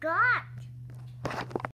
got